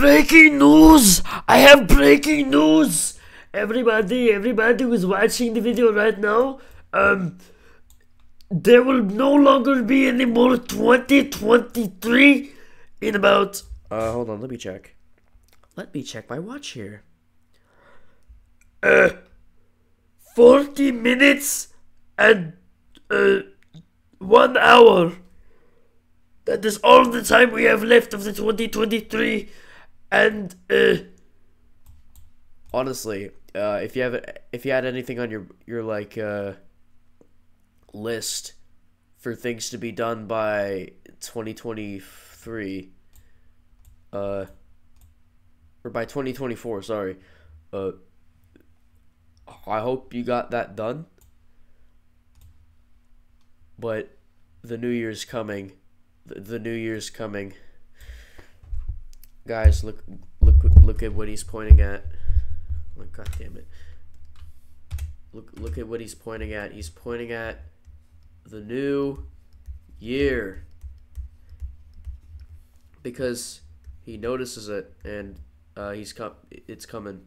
breaking news! I have breaking news! Everybody, everybody who's watching the video right now, um, there will no longer be any more 2023 in about. Uh, hold on, let me check. Let me check my watch here. Uh, 40 minutes and, uh, one hour. That is all the time we have left of the 2023. And, uh, honestly, uh, if you have if you had anything on your your like uh, list for things to be done by 2023, uh, or by 2024, sorry, uh, I hope you got that done. But the new year's coming. The, the new year's coming. Guys, look look look at what he's pointing at. Oh, God damn it. Look look at what he's pointing at. He's pointing at the new year. Because he notices it and uh, he's come it's coming.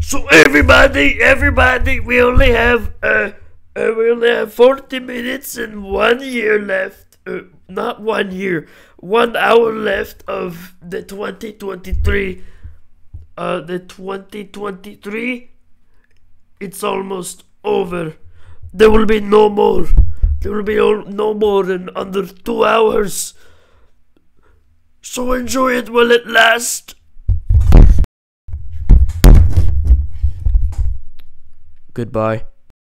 So everybody, everybody, we only have uh, uh we only have 40 minutes and one year left. Uh, not one year, one hour left of the 2023 uh, the 2023, it's almost over. There will be no more. There will be no more in under two hours. So enjoy it while it lasts. Goodbye.